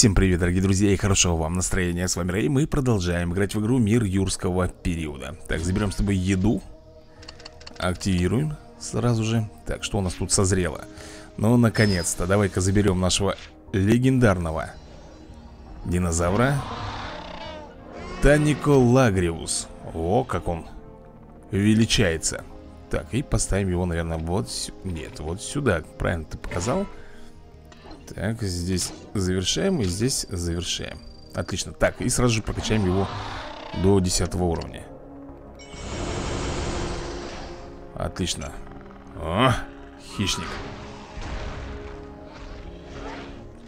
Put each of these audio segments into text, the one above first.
Всем привет, дорогие друзья, и хорошего вам настроения. С вами Рэй, мы продолжаем играть в игру Мир Юрского периода Так, заберем с тобой еду. Активируем сразу же. Так, что у нас тут созрело? Ну, наконец-то, давай-ка заберем нашего легендарного Динозавра. Танико Лагриус. О, как он величается. Так, и поставим его, наверное, вот... Нет, вот сюда, правильно ты показал? Так, здесь завершаем и здесь завершаем. Отлично, так, и сразу же прокачаем его до 10 уровня. Отлично. О, хищник.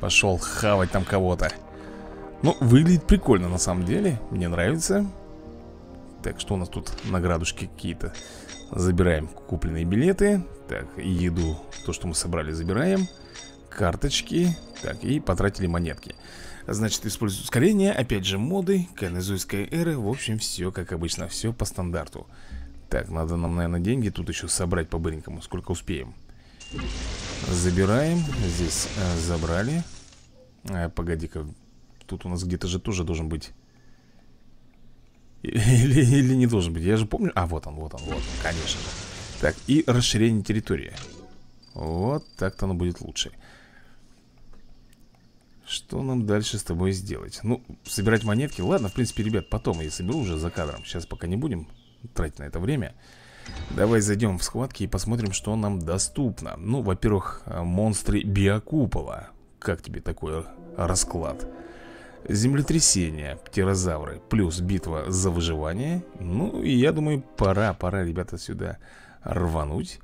Пошел хавать там кого-то. Ну, выглядит прикольно на самом деле. Мне нравится. Так, что у нас тут? Наградушки какие-то. Забираем купленные билеты. Так, еду, то, что мы собрали, забираем Карточки Так, и потратили монетки. Значит, использую ускорение Опять же, моды, Кайнезуйская эра В общем, все как обычно, все по стандарту. Так, надо нам, наверное, деньги Тут еще собрать по-быренькому, сколько успеем. Забираем Здесь а, забрали. А, Погоди-ка Тут у нас где-то же тоже должен быть. Или, или не должен быть, я же помню. А, вот он, вот он, вот он, конечно же. Так, и расширение территории. Вот так-то оно будет лучше что нам дальше с тобой сделать? Ну, собирать монетки? Ладно, в принципе, ребят, потом я соберу уже за кадром. Сейчас пока не будем тратить на это время. Давай зайдем в схватки и посмотрим, что нам доступно. Ну, во-первых, монстры биокупола. Как тебе такой расклад? Землетрясение, птерозавры Плюс битва за выживание. Ну, и я думаю, пора, пора, ребята, сюда рвануть.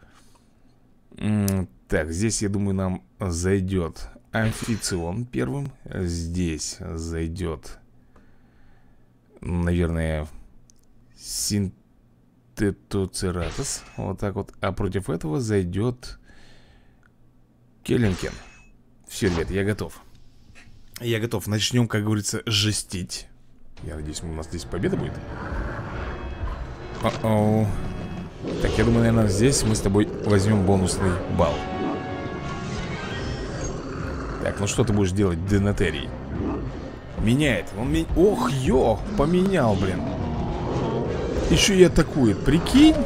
Так, здесь, я думаю, нам зайдет амфицион первым. Здесь зайдет Наверное Синтетоцератос. Вот так вот. А против этого зайдет Келлинкен. Все, ребят, я готов. Я готов, начнем, как говорится, жестить. Я надеюсь, у нас здесь победа будет. О-оу. Так, я думаю, наверное, здесь мы с тобой возьмем бонусный балл так, ну что ты будешь делать, Денатерий? Меняет. Он меня... Ох, ё, поменял, блин. Еще и атакует, прикинь?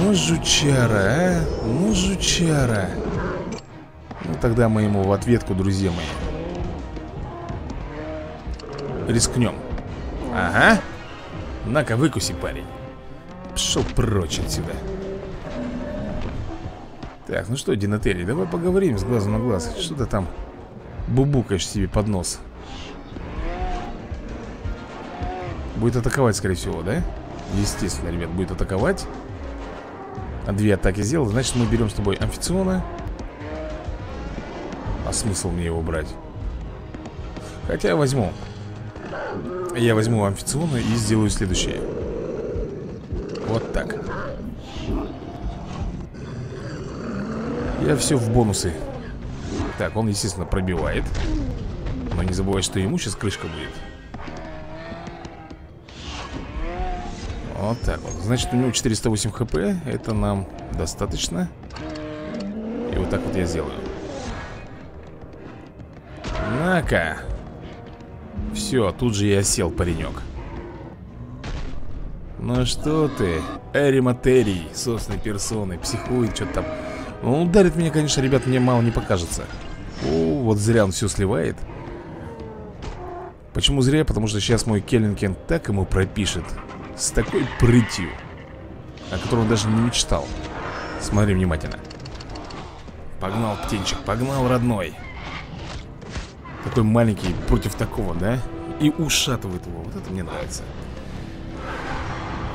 Ну, жучара, а? Ну, жучара. Ну, тогда мы ему в ответку, друзья мои. Рискнем. Ага. На-ка, выкуси, парень. Пошел прочь отсюда. Так, ну что, Динатери, давай поговорим с глазу на глаз. Что ты там бубукаешь себе под нос? Будет атаковать, скорее всего, да? Естественно, ребят, будет атаковать. Две атаки сделал, значит мы берем с тобой амфициона А смысл мне его брать? Хотя я возьму. Я возьму амфициона и сделаю следующее. Вот так Я все в бонусы. Так, он, естественно, пробивает. Но не забывай, что ему сейчас крышка будет. Вот так вот. Значит, у него 408 хп. Это нам достаточно. И вот так вот я сделаю. На-ка. Все, тут же я сел, паренек. Ну что ты? Эриматерий, собственной персоной. Психует, что-то там ну, ударит меня, конечно, ребят, мне мало не покажется. О, вот зря он все сливает. Почему зря? Потому что сейчас мой Келлинкен так ему пропишет С такой прытью О которой он даже не мечтал. Смотри внимательно. Погнал, птенчик, погнал, родной. Такой маленький против такого, да? И ушатывает его, вот это мне нравится.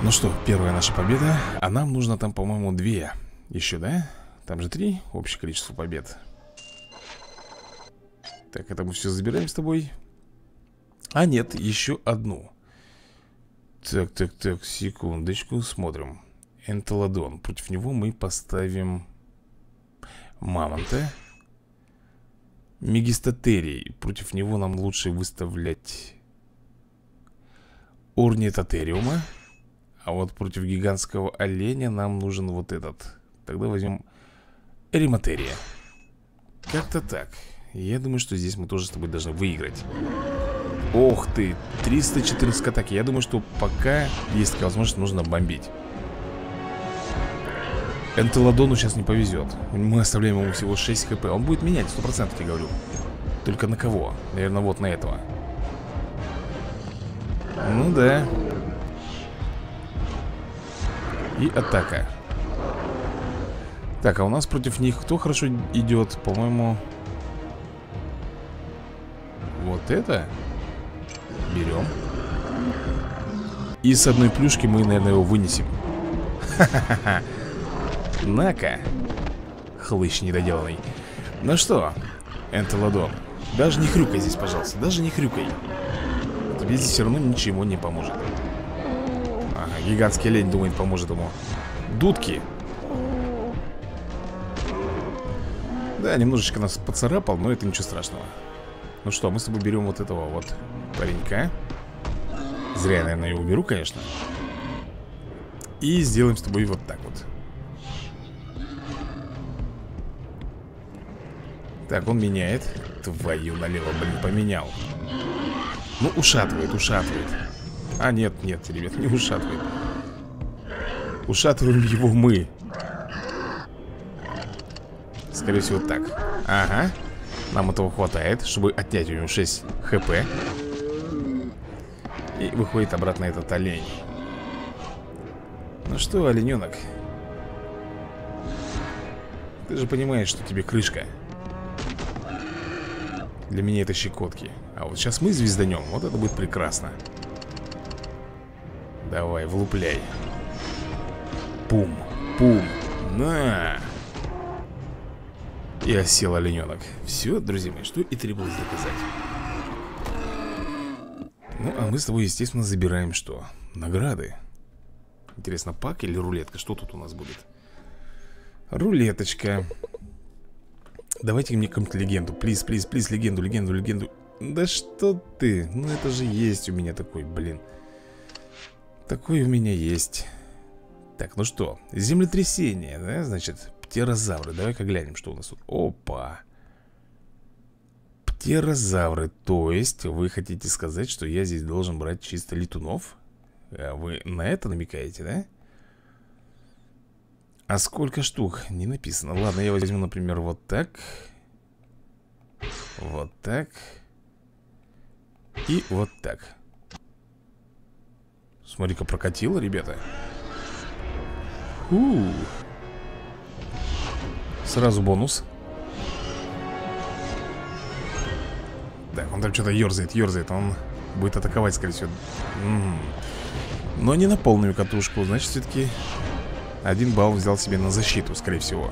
Ну что, первая наша победа. А нам нужно там, по-моему, две Еще, да? Там же три общее количество побед. Так, это мы все забираем с тобой. А нет, еще одну. Так, так, так, секундочку, смотрим. Энтоладон. Против него мы поставим Мамонта. Мегистотерий Против него нам лучше выставлять Орнитотериума А вот против гигантского оленя нам нужен вот этот. Тогда возьмем Эриматерия Как-то так. Я думаю, что здесь мы тоже с тобой должны выиграть. Ох ты, 314 атаки Я думаю, что пока есть такая возможность, нужно бомбить. Энтеладону сейчас не повезет. Мы оставляем ему всего 6 хп. Он будет менять, 100% я говорю. Только на кого? Наверное, вот на этого. Ну да. И атака Так, а у нас против них кто хорошо идет? По-моему Вот это Берем. И с одной плюшки мы, наверное, его вынесем. Ха-ха-ха Хлыщ недоделанный. Ну что, Энтеладон Даже не хрюкай здесь, пожалуйста Даже не хрюкай. Тебе здесь все равно ничего не поможет. Ага, гигантский лень думает поможет ему. Дудки Да, немножечко нас поцарапал, но это ничего страшного. Ну что, мы с тобой берем вот этого вот паренька. Зря я, наверное, его беру, конечно. И сделаем с тобой вот так вот. Так, он меняет. Твою налево, блин, поменял. Ну, ушатывает, ушатывает. А, нет, нет, ребят, не ушатывает. Ушатываем его мы Скорее всего так. Ага. Нам этого хватает, чтобы отнять у него 6 хп. И выходит обратно этот олень. Ну что, олененок Ты же понимаешь, что тебе крышка. Для меня это щекотки. А вот сейчас мы звезданем, вот это будет прекрасно. Давай, влупляй. Пум, пум, на И осел олененок Все, друзья мои, что и требовалось доказать. Ну, а мы с тобой, естественно, забираем что? Награды. Интересно, пак или рулетка? Что тут у нас будет? Рулеточка. Давайте мне какую-нибудь легенду. Плиз, плиз, плиз, легенду, легенду, легенду. Да что ты? Ну это же есть у меня такой, блин. Такой у меня есть. Так, ну что, землетрясение, да, значит Птерозавры, давай-ка глянем, что у нас тут. Опа. Птерозавры, то есть вы хотите сказать, что я здесь должен брать чисто летунов? А вы на это намекаете, да? А сколько штук? Не написано. Ладно, я возьму, например, вот так. Вот так. И вот так. Смотри-ка, прокатило, ребята. -у. Сразу бонус. Так, он там что-то ерзает, ерзает. Он будет атаковать, скорее всего. М -м. Но не на полную катушку. Значит, все-таки один балл взял себе на защиту, скорее всего.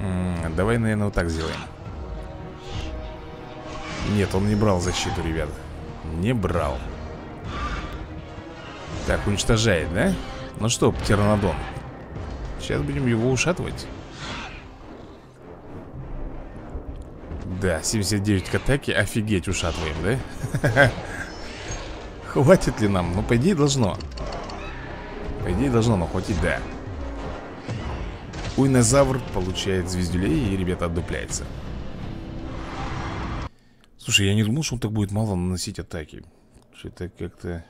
М -м, Давай, наверное, вот так сделаем. Нет, он не брал защиту, ребят. Не брал. Так, уничтожает, да? Ну что, птеранодон Сейчас будем его ушатывать. Да, 79 к атаке Офигеть, ушатываем, да? Хватит ли нам? Ну, по идее, должно. По идее, должно, но хватит, да. Уйнозавр получает звездюлей И, ребята, отдупляется Слушай, я не думал, что он так будет мало наносить атаки. Что-то как-то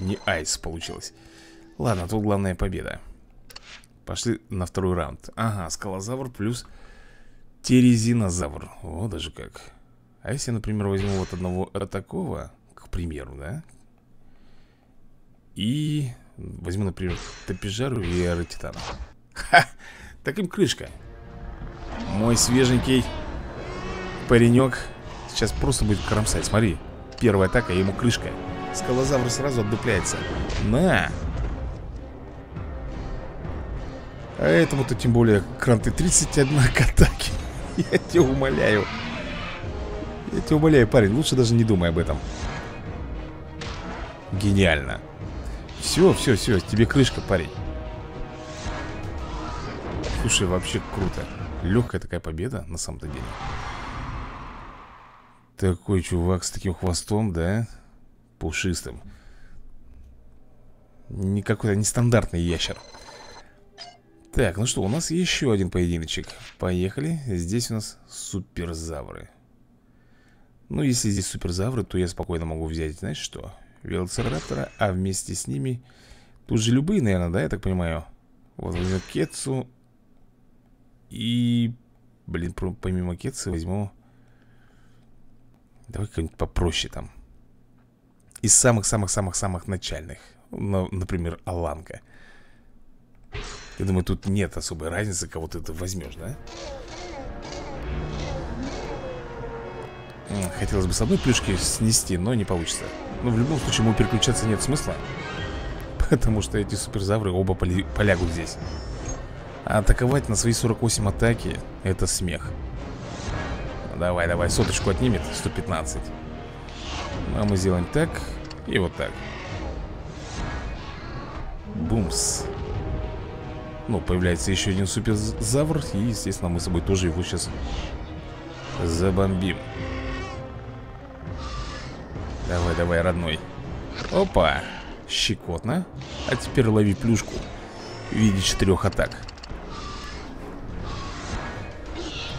Не айс получилось Ладно, тут главная победа. Пошли на второй раунд. Ага, скалозавр плюс Терезинозавр. О, даже как. А если например, возьму вот одного такого примеру, да? И возьму, например, Топижару и Аэротитана. Ха! Так им крышка. Мой свеженький паренек Сейчас просто будет кромсать, смотри Первая атака, ему крышка. Скалозавр сразу отдупляется. На! А этому-то тем более кранты 31 к атаке Я тебя умоляю. Я тебя умоляю, парень, лучше даже не думай об этом. Гениально. Все, все, все, тебе крышка, парень. Слушай, вообще круто. Легкая такая победа, на самом-то деле. Такой чувак с таким хвостом, да? Пушистым. Не какой-то нестандартный ящер Так, ну что, у нас еще один поединочек. Поехали, здесь у нас суперзавры. Ну, если здесь суперзавры, то я спокойно могу взять, знаешь что? Велоцираптора, а вместе с ними Тут же любые, наверное, да, я так понимаю? Вот возьму Кетсу И, блин, помимо Кетсы возьму Давай как-нибудь попроще там. Из самых-самых-самых-самых начальных. Ну, Например, Аланка Я думаю, тут нет особой разницы, кого ты это возьмешь, да? Хотелось бы с одной плюшки снести, но не получится. Но в любом случае ему переключаться нет смысла Потому что эти суперзавры оба полягут здесь. А атаковать на свои 48 атаки Это смех. Давай, давай, соточку отнимет 115 Ну а мы сделаем так И вот так. Бумс Ну, появляется еще один суперзавр И, естественно, мы с собой тоже его сейчас Забомбим. Давай, давай, родной. Опа Щекотно. А теперь лови плюшку В виде четырех атак.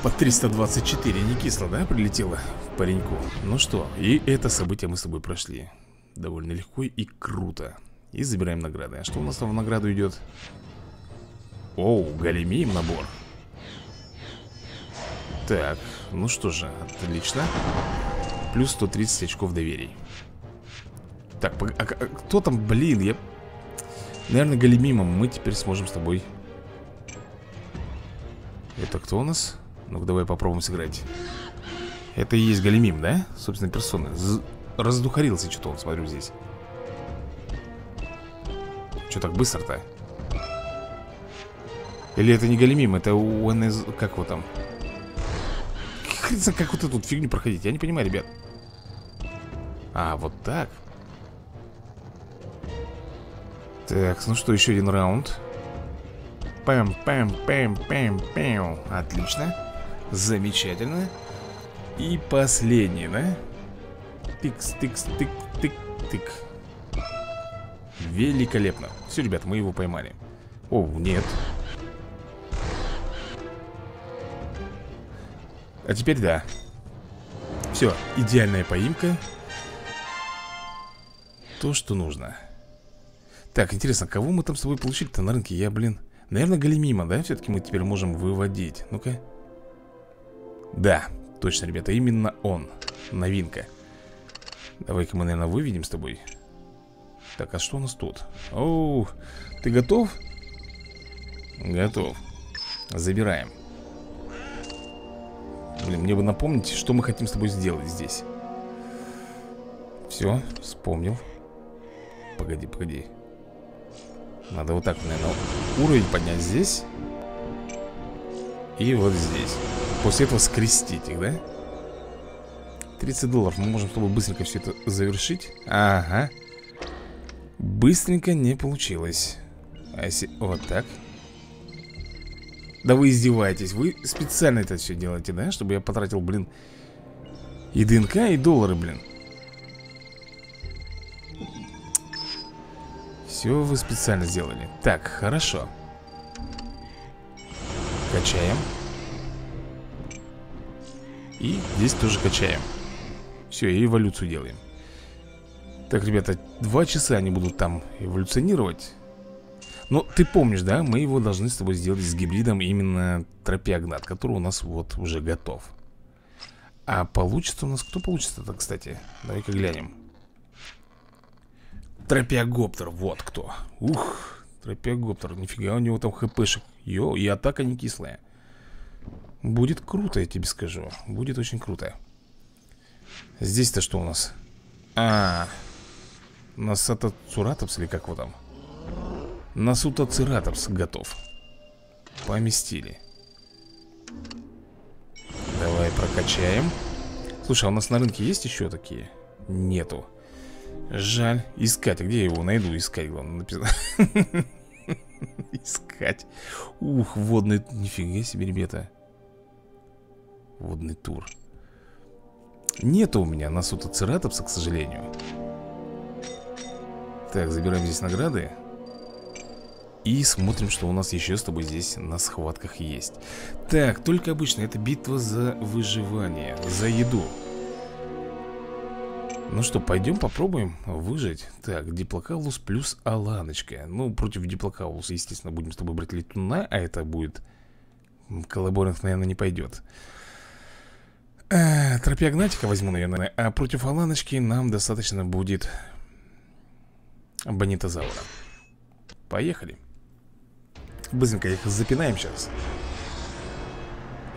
По 324 Не кисло, да, прилетело пареньку? Ну что, и это событие мы с тобой прошли. Довольно легко и круто. И забираем награды. А что у нас там в награду идет? Оу, Галимеем набор. Так, ну что же, отлично. Плюс 130 очков доверий. Так, а, а, кто там, блин, я... Наверное, Галимимом мы теперь сможем с тобой. Это кто у нас? Ну-ка, давай попробуем сыграть. Это и есть Галимим, да? Собственно, персона. З... Раздухарился что-то он, смотрю, здесь. Что так быстро-то? Или это не Галимим, это у НС... Как его там? Хрен как вот эту фигню проходить, я не понимаю, ребят. А, вот так. Так, ну что, еще один раунд. Пэм, пэм, пэм, пэм, пэм. Отлично. Замечательно. И последний, да? Тикс, тикс, тик, тик, тик Великолепно. Все, ребят, мы его поймали. О, нет А теперь да Все, идеальная поимка То, что нужно так, интересно, кого мы там с тобой получили-то на рынке? Я, блин... Наверное, Галимима, да? Все-таки мы теперь можем выводить. Ну-ка. Да, точно, ребята, именно он. Новинка. Давай-ка мы, наверное, выведем с тобой. Так, а что у нас тут? Оу, ты готов? Готов. Забираем. Блин, мне бы напомнить, что мы хотим с тобой сделать здесь. Все, вспомнил. Погоди, погоди. Надо вот так, наверное, уровень поднять здесь И вот здесь После этого скрестить их, да? 30 долларов Мы можем с тобой быстренько все это завершить Ага Быстренько не получилось А если вот так Да вы издеваетесь. Вы специально это все делаете, да? Чтобы я потратил, блин И ДНК, и доллары, блин. Все вы специально сделали. Так, хорошо. Качаем. И здесь тоже качаем. Все, и эволюцию делаем. Так, ребята, два часа они будут там эволюционировать Но ты помнишь, да? Мы его должны с тобой сделать с гибридом именно тропиогнат Который у нас вот уже готов А получится у нас... Кто получится-то, кстати? Давай-ка глянем Тропиогоптер, вот кто Ух, тропиогоптер, нифига у него там хпшек Йо, и атака не кислая Будет круто, я тебе скажу Будет очень круто Здесь-то что у нас? А, Насата Цуратопс или как его там? Насута Цератопс готов Поместили Давай прокачаем Слушай, а у нас на рынке есть еще такие? Нету Жаль. Искать. Где я его найду? Искать, главное, написано. Искать. Ух, водный... Нифига себе, ребята. Водный тур. Нету у меня насута цератопса, к сожалению. Так, забираем здесь награды. И смотрим, что у нас еще с тобой здесь на схватках есть. Так, только обычно это битва за выживание, за еду. Ну что, пойдем попробуем выжить. Так, Диплокаулус плюс Аланочка. Ну, против Диплокаулуса, естественно, будем с тобой брать летуна А это будет... Коллаборинг, наверное, не пойдет а, Тропиогнатика возьму, наверное А против Аланочки нам достаточно будет Бонитозавра. Поехали Быстренько их запинаем сейчас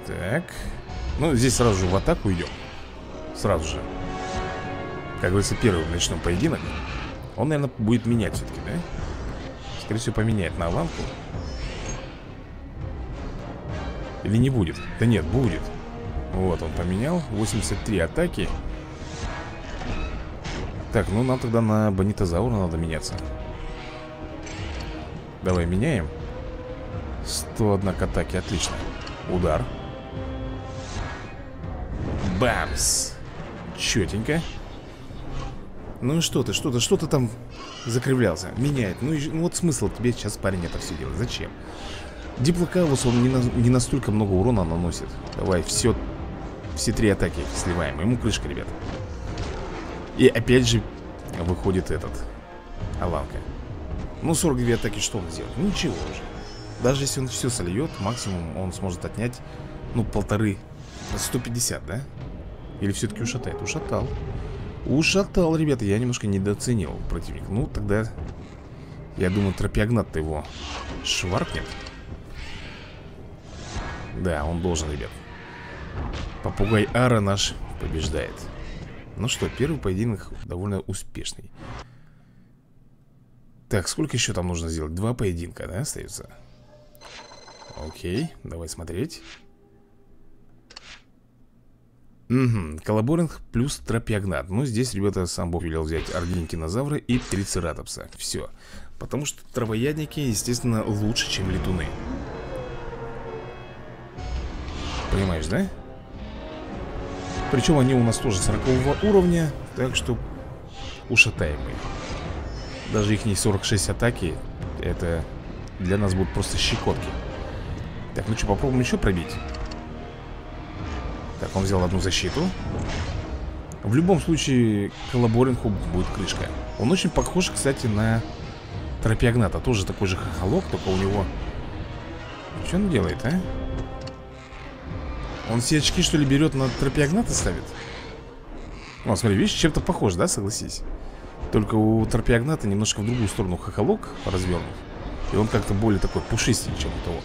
Так. Ну, здесь сразу же в атаку идем. Сразу же. Как говорится, первым начнем поединок. Он, наверное, будет менять все-таки, да? Скорее всего, поменяет на лампу Или не будет? Да нет, будет. Вот, он поменял. 83 атаки. Так, ну нам тогда на бонитозаура надо меняться. Давай меняем 101 к атаке, отлично Удар Бамс Четенько ну что ты, что ты, что ты там закривлялся? Меняет. Ну, и, ну вот смысл тебе сейчас, парень, это все делать. Зачем? Диплокаус, он не, на, не настолько много урона наносит. Давай, все, все три атаки сливаем. Ему крышка, ребят. И опять же выходит этот. Аланка. Ну, 42 атаки что он сделает? Ну, ничего уже. Даже если он все сольет, максимум он сможет отнять, ну, полторы, 150, да? Или все-таки ушатает? Ушатал. Ушатал, ребята, я немножко недооценил противник Ну, тогда, я думаю, тропиогнат его шваркнет Да, он должен, ребят Попугай Ара наш побеждает Ну что, первый поединок довольно успешный Так, сколько еще там нужно сделать? Два поединка, да, остается? Окей, давай смотреть. Угу, коллаборинг плюс тропиогнат Ну, здесь, ребята, сам Бог велел взять аргентинозавра и трицератопса. Все Потому что травоядники, естественно, лучше, чем летуны. Понимаешь, да? Причем они у нас тоже 40 уровня Так что ушатаемые Даже их не 46 атаки Это для нас будут просто щекотки Так, ну что, попробуем еще пробить так, он взял одну защиту В любом случае Коллаборинху будет крышка Он очень похож, кстати, на Тропиогната Тоже такой же хохолок, только у него Что он делает, а? Он все очки, что ли, берет на Тропиогната ставит? О, смотри, видишь, чем-то похож, да, согласись? Только у Тропиогната немножко в другую сторону хохолок развернут И он как-то более такой пушистый, чем у того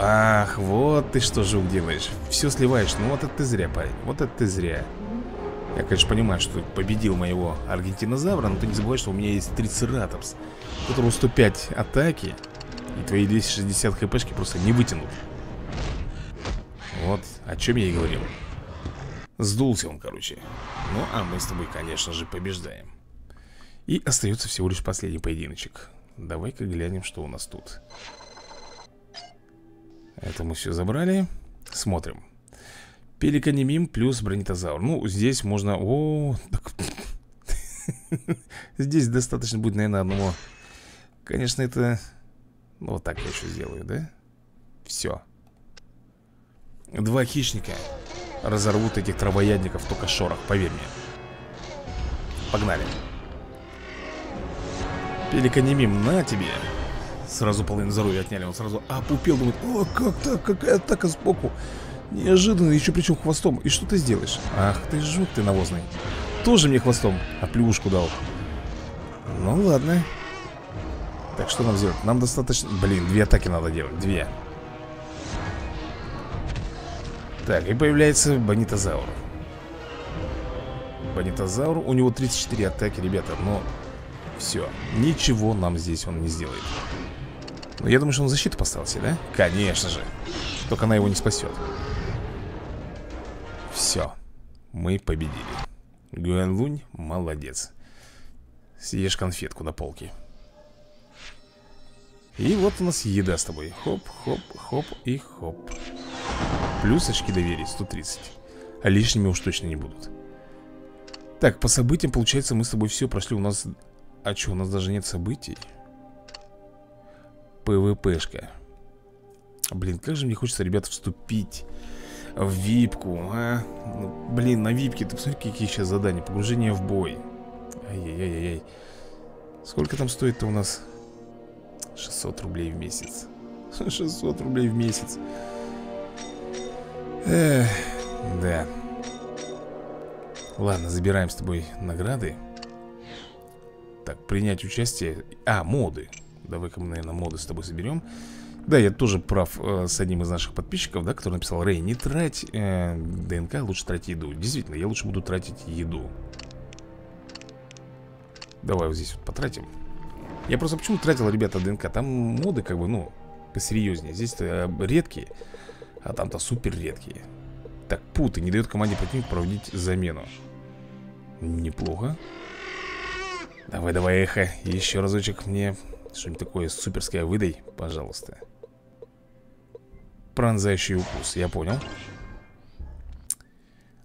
Ах, вот ты что, жук, делаешь. Все сливаешь, ну вот это ты зря, парень. Вот это ты зря. Я, конечно, понимаю, что победил моего аргентинозавра Но ты не забывай, что у меня есть трицератопс которого 105 атаки И твои 260 хпшки просто не вытянут. Вот, о чем я и говорил. Сдулся он, короче. Ну, а мы с тобой, конечно же, побеждаем. И остается всего лишь последний поединочек. Давай-ка глянем, что у нас тут это мы все забрали. Смотрим. Пеликанимим плюс бронетозавр. Ну, здесь можно... О, так... Здесь достаточно будет, наверное, одного. Конечно, это... Ну, вот так я еще сделаю, да? Все Два хищника Разорвут этих травоядников только шорох, поверь мне. Погнали. Пеликанимим, на тебе Сразу половину здоровья отняли, он сразу опупел, думает, о, как так, какая атака сбоку? Неожиданно, еще причем хвостом. И что ты сделаешь? Ах ты жук ты навозный. Тоже мне хвостом, а плюшку дал. Ну ладно. Так, что нам сделать? Нам достаточно... Блин, две атаки надо делать, две. Так, и появляется Бонитозавр. Бонитозавр, у него 34 атаки, ребята Но все, ничего нам здесь он не сделает я думаю, что он защиту поставил себе, да? Конечно же. Только она его не спасет. Все Мы победили. Гуэн Лунь молодец. Съешь конфетку на полке. И вот у нас еда с тобой. Хоп, хоп, хоп и хоп. Плюс очки доверия 130 А лишними уж точно не будут. Так, по событиям, получается, мы с тобой все прошли. У нас... А что, у нас даже нет событий? ПВПшка Блин, как же мне хочется, ребята, вступить в випку, а? Ну, блин, на випке, ты посмотри, какие сейчас задания Погружение в бой. Ай-яй-яй-яй Сколько там стоит-то у нас? 600 рублей в месяц. 600 рублей в месяц. Эх, да. Ладно, забираем с тобой награды. Так, принять участие. А, моды Давай-ка мы, наверное, моды с тобой соберем да, я тоже прав э, с одним из наших подписчиков, да, который написал Рэй, не трать э, ДНК, лучше трать еду Действительно, я лучше буду тратить еду. Давай вот здесь вот потратим. Я просто почему тратил, ребята, ДНК? Там моды как бы, ну, посерьезнее Здесь-то э, редкие, а там-то супер редкие. Так, путы не дает команде противника проводить замену. Неплохо. Давай, давай, эхо Еще разочек мне что-нибудь такое суперское выдай, пожалуйста. Пронзающий укус, я понял.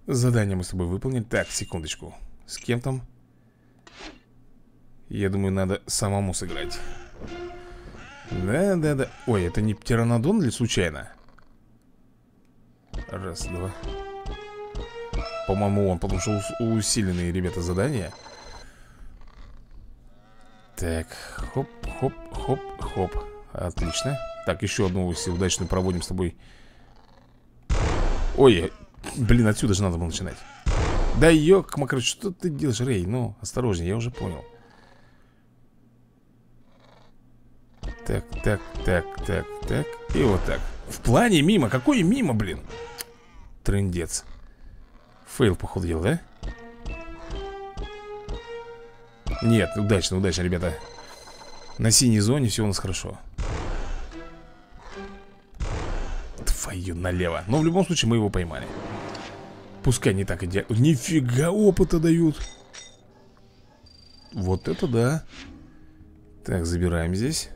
Задание мы с тобой выполнили. Так, секундочку. С кем там? Я думаю, надо самому сыграть. Да, да, да Ой, это не птеранодон или случайно? Раз, два. По-моему, он, потому что усиленные, ребята, задания Так, хоп, хоп, хоп, хоп. Отлично. Так, еще одну удачную проводим с тобой. Ой, блин, отсюда же надо было начинать. Да ёк, макро, что ты делаешь, Рэй? Ну, осторожнее, я уже понял. Так, так, так, так, так. И вот так. В плане мимо, какой мимо, блин? Трындец. Фейл, походу, дела, да? Нет, удачно, удачно, ребята. На синей зоне все у нас хорошо. Твою налево. Но в любом случае мы его поймали. Пускай не так идеально Нифига опыта дают. Вот это да. Так, забираем здесь.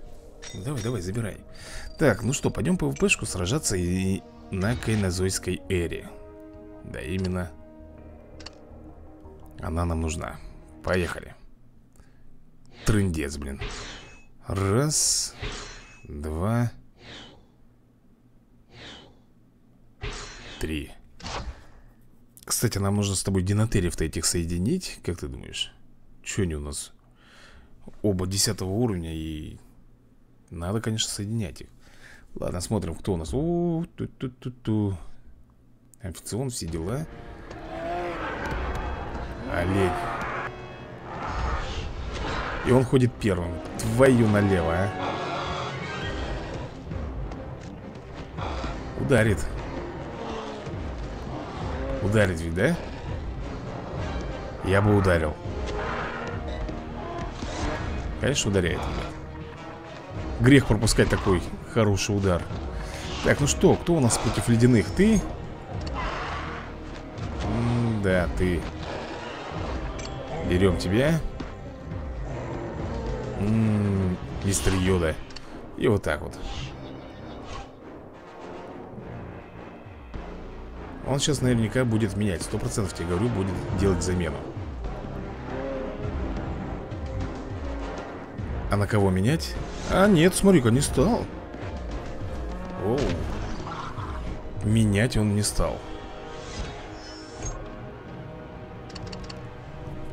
Давай, давай, забирай. Так, ну что, пойдем по ВПшку сражаться и на Кайнозойской эре. Да, именно. Она нам нужна. Поехали Трындец, блин Раз Два Три Кстати, нам нужно с тобой динотериев-то этих соединить Как ты думаешь? Че они у нас? Оба десятого уровня и... Надо, конечно, соединять их Ладно, смотрим, кто у нас О, ту -ту -ту -ту. Амфицион, все дела Олень И он ходит первым. Твою налево, а. Ударит. Ударить ведь, да? Я бы ударил. Конечно, ударяет, Грех пропускать такой хороший удар. Так, ну что, кто у нас против ледяных? Ты? М да, ты. Берем тебя Мистер Йода И вот так вот. Он сейчас наверняка будет менять. Сто процентов тебе говорю, будет делать замену. А на кого менять? А нет, смотри-ка, не стал. Оу. Менять он не стал.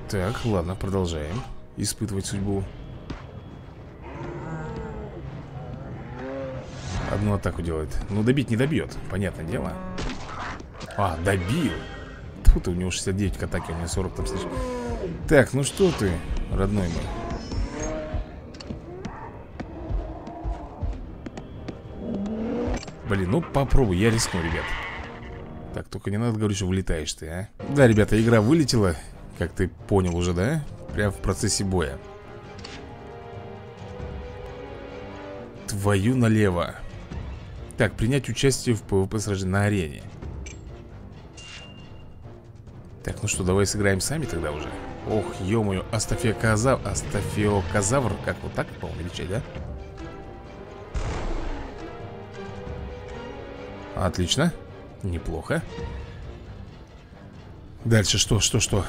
Так, ладно, продолжаем Испытывать судьбу Одну атаку делает. Ну, добить не добьет, понятное дело. А, добил. Тут у него 69 к атаке, у меня 40 там слышишь Так, ну что ты, родной мой? Блин, ну попробуй, я рискну, ребят. Так, только не надо говорить, что вылетаешь ты, а? Да, ребята, игра вылетела Как ты понял уже, да? Прям в процессе боя. Твою налево Так, принять участие в PvP сражении на арене. Так, ну что, давай сыграем сами тогда уже. Ох, ё-моё, остафриказавр Остафриказавр, как вот так, по-моему, величать, да? Отлично. Неплохо. Дальше что, что, что?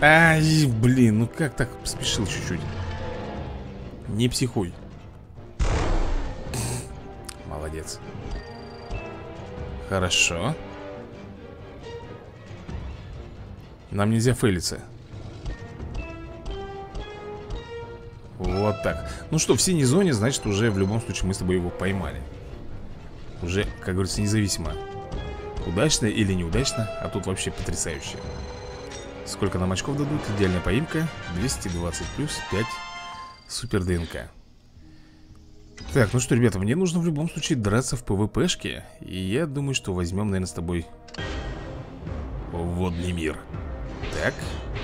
Ай, блин, ну как так спешил чуть-чуть? Не психуй Молодец. Хорошо. Нам нельзя фейлиться. Вот так. Ну что, в синей зоне, значит, уже в любом случае мы с тобой его поймали. Уже, как говорится, независимо Удачно или неудачно, а тут вообще потрясающе. Сколько нам очков дадут? Идеальная поимка. 220 плюс 5 супер ДНК Так, ну что, ребята, мне нужно в любом случае драться в ПВПшке И я думаю, что возьмем, наверное, с тобой Водный мир. Так,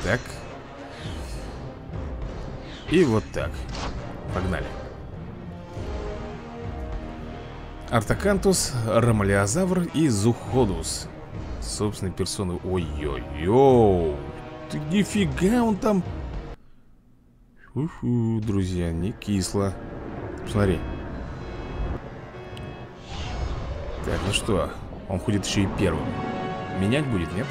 так. И вот так. Погнали. Артакантус, Ромалиозавр и Зуходус. Собственной персоны Ой-ой-ой Ты нифига он там. Уфу, друзья, не кисло Посмотри Так, ну что Он ходит еще и первым Менять будет, нет?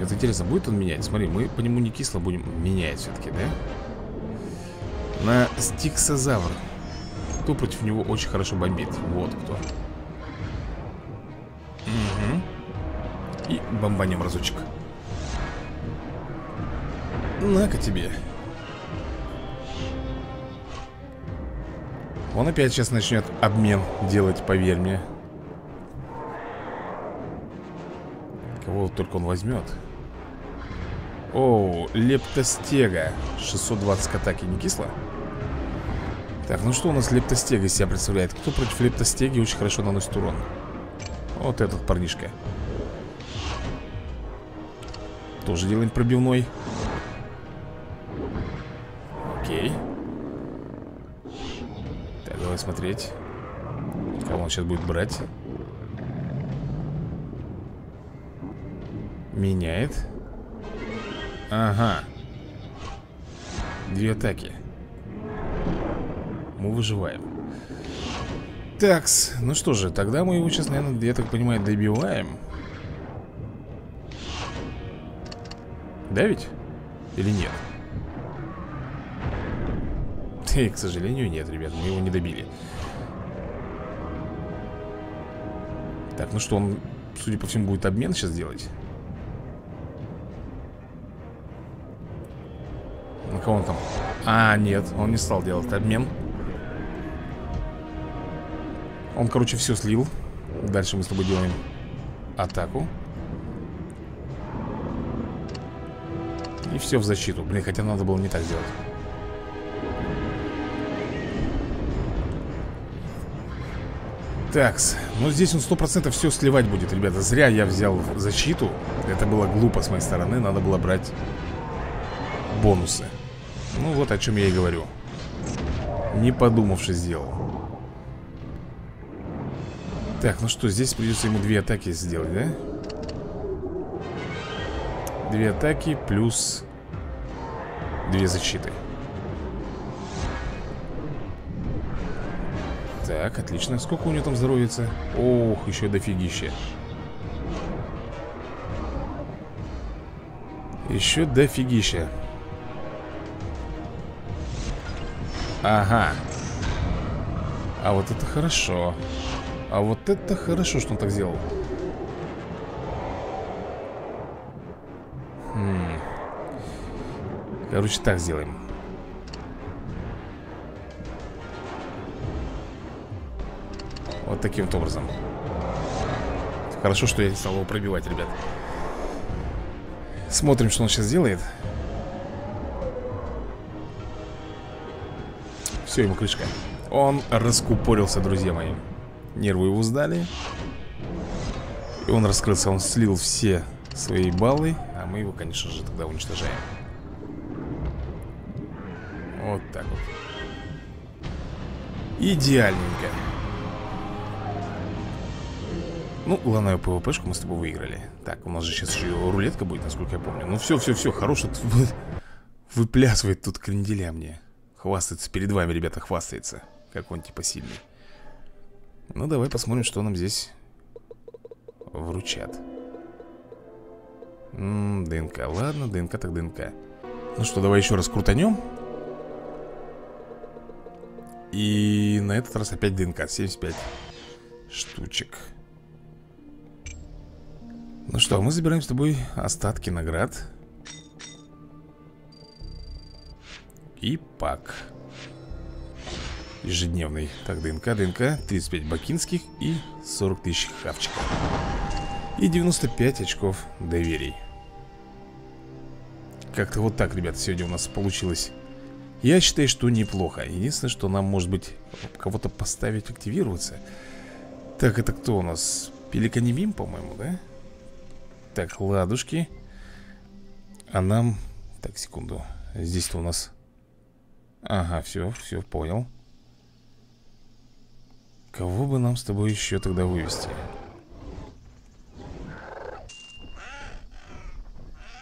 Это интересно, будет он менять? Смотри, мы по нему не кисло будем менять все-таки, да? На стиксозавр Кто против него очень хорошо бомбит? Вот кто угу. И бомбанем разочек На-ка тебе. Он опять сейчас начнет обмен делать, поверь мне. Кого только он возьмет. Оу, лептостега. 620 к атаке, не кисло? Так, ну что у нас лептостега из себя представляет? Кто против лептостеги очень хорошо наносит урон? Вот этот парнишка. Тоже делаем пробивной смотреть Кого он сейчас будет брать. Меняет. Ага. Две атаки. Мы выживаем. Такс, ну что же, тогда мы его сейчас, наверное, я так понимаю, добиваем. Да ведь? Или нет? И, к сожалению, нет, ребят, мы его не добили. Так, ну что, он, судя по всему, будет обмен сейчас делать? На кого он там? А, нет, он не стал делать обмен. Он, короче, все слил. Дальше мы с тобой делаем атаку. И все в защиту. Блин, хотя надо было не так сделать Такс, ну здесь он сто процентов все сливать будет, ребята. Зря я взял защиту. Это было глупо с моей стороны. Надо было брать бонусы. Ну вот о чем я и говорю. Не подумавши сделал. Так, ну что, здесь придется ему две атаки сделать, да? Две атаки плюс Две защиты Так, отлично. Сколько у него там здоровится? Ох, еще дофигища. Еще дофигища. Ага. А вот это хорошо. А вот это хорошо, что он так сделал. Хм. Короче, так сделаем Вот таким вот образом. Хорошо, что я не стал его пробивать, ребят. Смотрим, что он сейчас делает. Все, ему крышка. Он раскупорился, друзья мои. Нервы его сдали. И он раскрылся, он слил все свои баллы А мы его, конечно же, тогда уничтожаем. Вот так вот. Идеальненько Ну, главное ПВПшку мы с тобой выиграли. Так, у нас же сейчас еще рулетка будет, насколько я помню. Ну все, все, все, хороший Выплясывает тут кренделя мне. Хвастается перед вами, ребята, хвастается Как он типа сильный. Ну, давай посмотрим, что нам здесь Вручат. М -м, ДНК, ладно, ДНК так ДНК. Ну что, давай еще раз крутанем И на этот раз опять ДНК, 75 штучек Ну что, мы забираем с тобой остатки наград. И пак. Ежедневный. Так, ДНК, ДНК 35 бакинских и 40 тысяч хавчиков. И 95 очков доверий. Как-то вот так, ребят, сегодня у нас получилось. Я считаю, что неплохо. Единственное, что нам, может быть, кого-то поставить активироваться. Так, это кто у нас? Пеликанемим, по-моему, да? Так, ладушки. А нам... Так, секунду Здесь-то у нас... Ага, все, все, понял. Кого бы нам с тобой еще тогда вывести?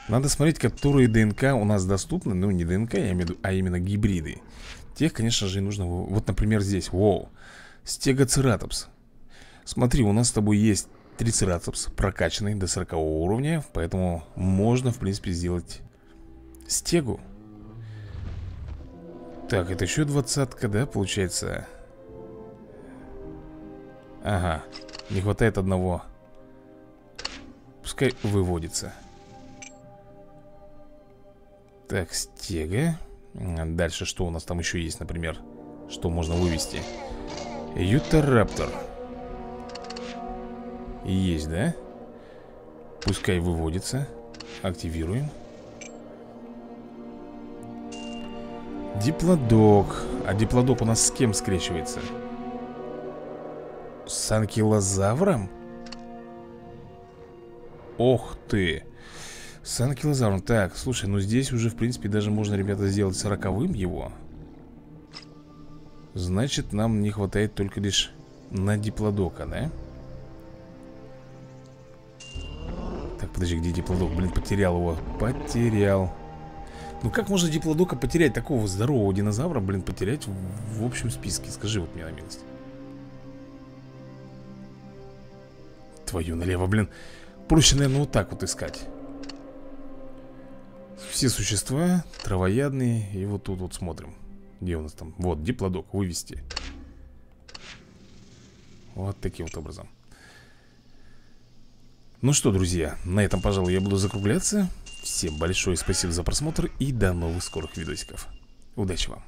Надо смотреть, которые ДНК у нас доступны Ну, не ДНК, я имею в виду, а именно гибриды. Тех, конечно же, нужно... Вот, например, здесь, воу. Стегоцератопс. Смотри, у нас с тобой есть трицератопс Прокачанный до 40 уровня Поэтому можно, в принципе, сделать Стегу. Так, это еще двадцатка, да, получается? Ага, не хватает одного. Пускай выводится. Так, стега. Дальше что у нас там еще есть, например? Что можно вывести? Ютараптор Есть, да? Пускай выводится Активируем Диплодок А диплодок у нас с кем скрещивается? С анкилозавром? Ох ты С анкилозавром Так, слушай, ну здесь уже, в принципе, даже можно, ребята, сделать сороковым его Значит, нам не хватает только лишь на диплодока, да? Так, подожди, где диплодок? Блин, потерял его. Потерял. Ну как можно диплодока потерять? Такого здорового динозавра, блин, потерять в, в общем списке? Скажи вот мне на милость. Твою налево, блин. Проще, наверное, вот так вот искать. Все существа травоядные И вот тут вот смотрим. Где у нас там? Вот, диплодок, вывести. Вот таким вот образом Ну что, друзья, на этом, пожалуй, я буду закругляться. Всем большое спасибо за просмотр И до новых скорых видосиков. Удачи вам